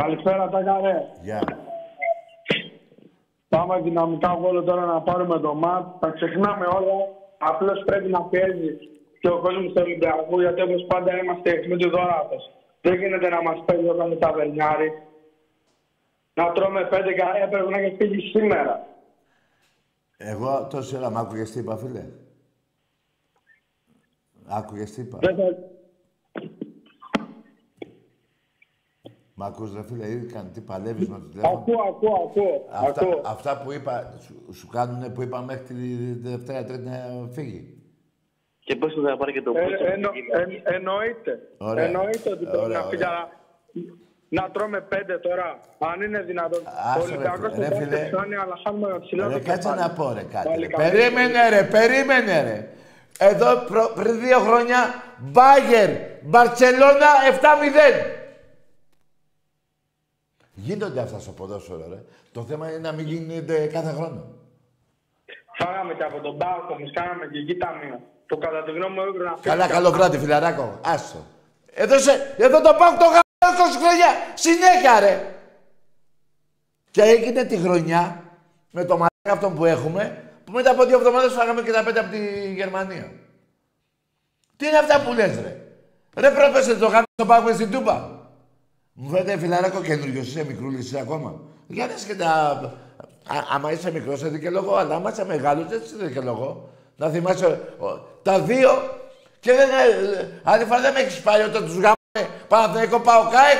Καλησπέρα, τα καρέ. Γεια. Πάμε δυναμικά βόλο τώρα να πάρουμε το μάτς. Τα ξεχνάμε όλα. Απλώς πρέπει να πιέζει και ο κόσμος του Ολυμπιακού γιατί όπως πάντα είμαστε με τους δωράτες. Δεν γίνεται να μας παίζει όταν είναι ταβερνιάρι. Να τρώμε πέντε καρέ πρέπει να έχεις φύγει σήμερα. Εγώ τόση ώρα μ' άκουγες τι είπα, φίλε; Άκουγες τι είπα; Δεν θα... Μ' ακούς, ρε φίλε, ήδη κάνει τι παλεύεις με το τηλέφωνο; Ακούω, ακούω, ακούω. Αυτά, ακούω. αυτά που είπα, σου, σου κάνουν που είπα μέχρι τη Δευτέρα Τρίτη να φύγει. Και πώς θα πάρει και το Ε, πίσω. εννο, εν, εννοείται. Ωραία. Εννοείται ότι πρέπει Ωραία, να φύγει. ωραία. αλλά Να τρώμε πέντε τώρα. Αν είναι δυνατόν. Άσε, Ο ρε, Ολυμπιακός ρε, το φίλε. κάνει, αλλά χάνουμε ψηλά Ρε, το κάτσε κεφάλι. να πω ρε κάτι. Πάλι Ρε. καλά. Περίμενε ρε, περίμενε ρε. Εδώ προ- πριν δύο χρόνια, Μπάγερ, Μπαρτσελώνα 7-0. Γίνονται αυτά στο ποδόσφαιρο, ρε. Το θέμα είναι να μην γίνεται κάθε χρόνο. Φάγαμε και από τον Πάο, όμως κάναμε και εκεί ταμείο. Που κατά τη γνώμη μου έπρεπε να φύγει. Καλά, καλό βράδυ, φιλαράκο. Άστο. Εδώ, σε, εδώ το πάω το γάμο 20 χρόνια. Συνέχεια, ρε. Και έγινε τη χρονιά με το μαλάκα αυτό που έχουμε, που μετά από δύο εβδομάδες φάγαμε και τα πέντε από τη Γερμανία. Τι είναι αυτά που λες, ρε; Ρε πρόπεσε το γάμο στο πάγο στην Τούμπα. Μου φαίνεται φιλαράκο καινούριος, είσαι μικρούλης είσαι ακόμα. Για δες και τα... Α, άμα είσαι μικρός, σε δικαιολογώ, αλλά άμα είσαι μεγάλος, δεν σε δικαιολογώ. Να θυμάσαι ο, τα δύο και δεν... ε, Άλλη φορά δεν με έχεις πάει όταν τους γάμαμε Παναθηναϊκό πάω ΚΑΕΚ